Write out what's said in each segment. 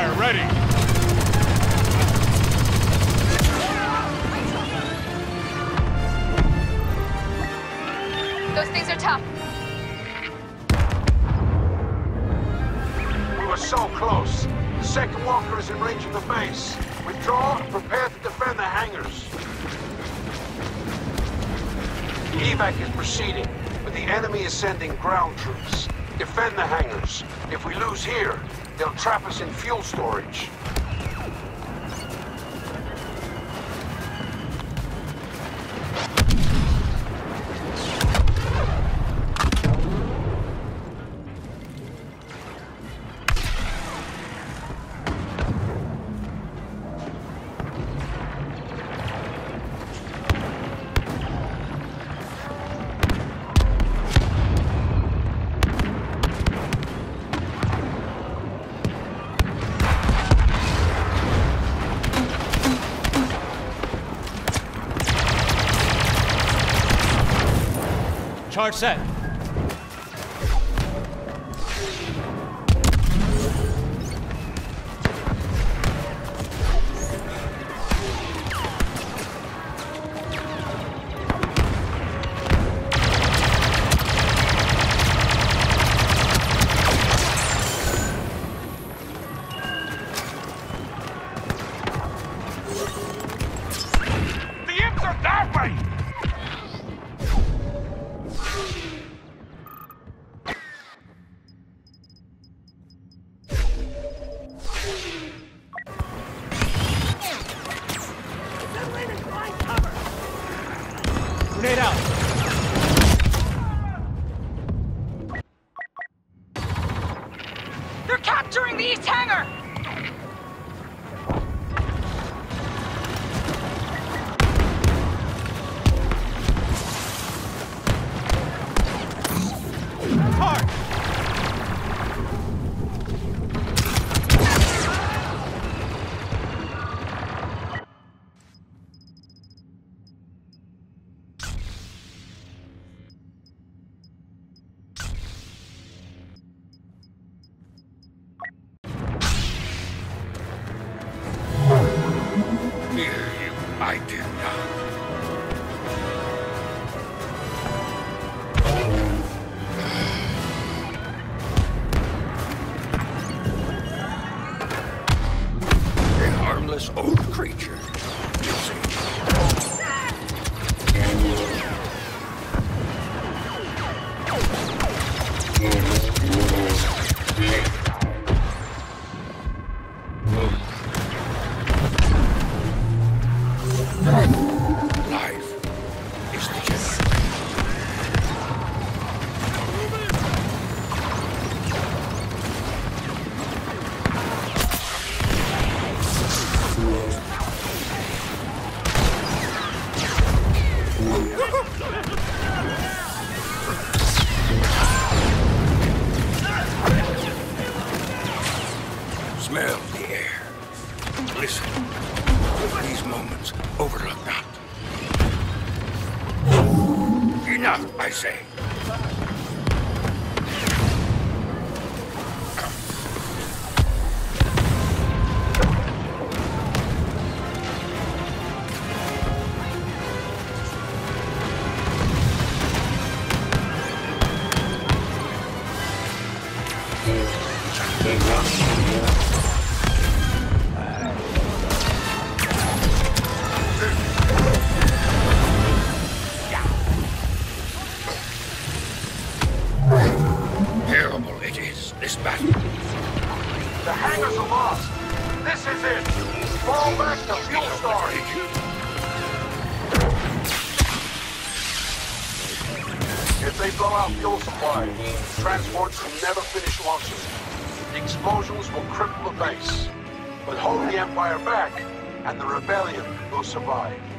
fire, ready. Those things are tough. We were so close. The second walker is in range of the base. Withdraw and prepare to defend the hangars. The evac is proceeding, but the enemy is sending ground troops. Defend the hangars. If we lose here, they'll trap us in fuel storage. Charge set. The hangars are lost. This is it. Fall back to fuel storage. If they blow out fuel supply, transports will never finish launches. The explosions will cripple the base. But hold the Empire back, and the rebellion will survive.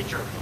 nature.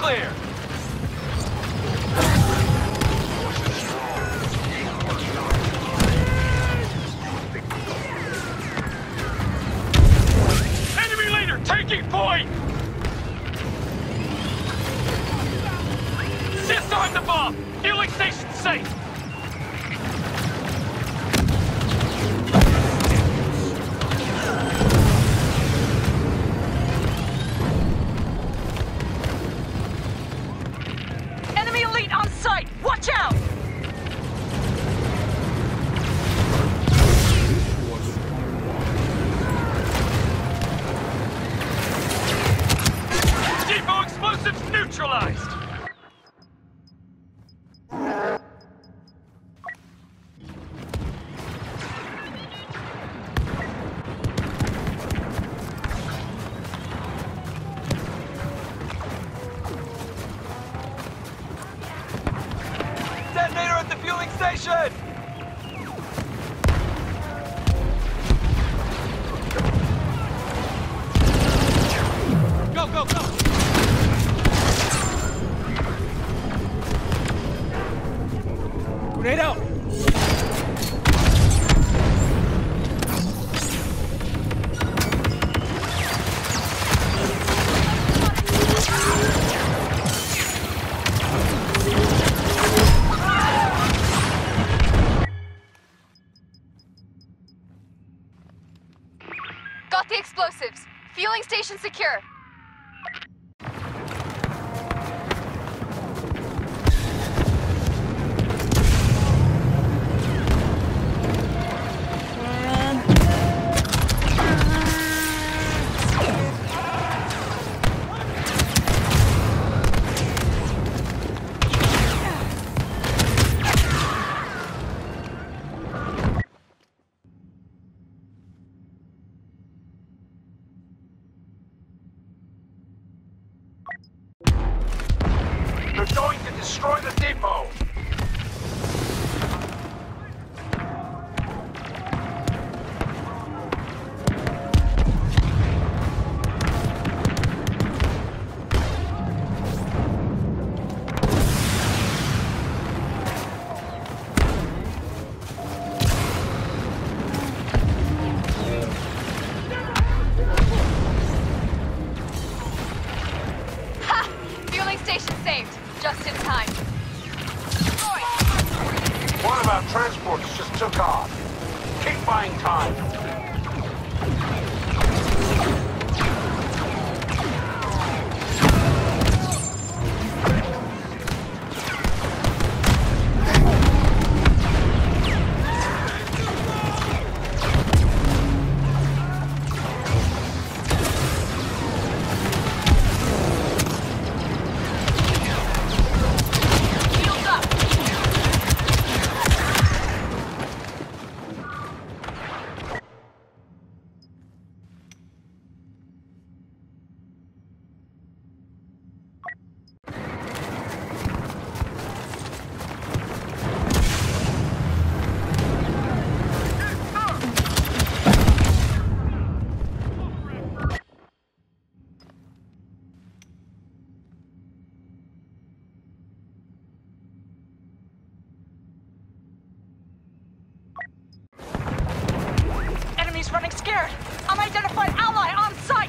clear. position! station secure. He's running scared. Unidentified ally on site!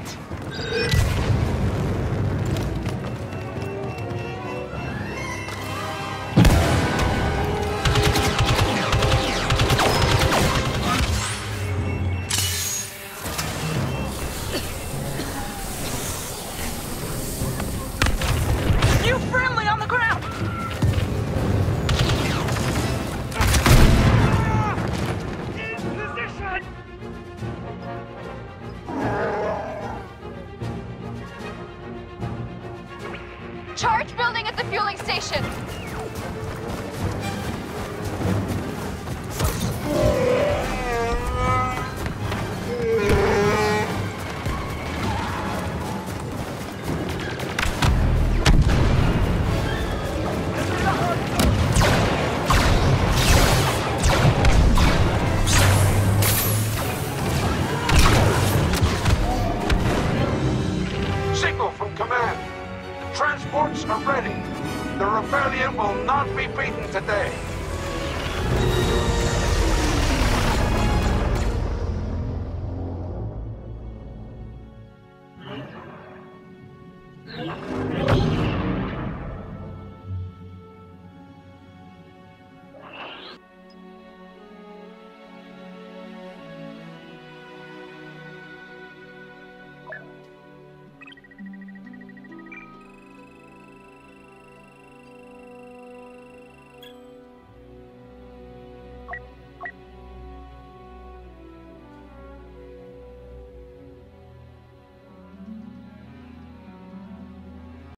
the fueling station.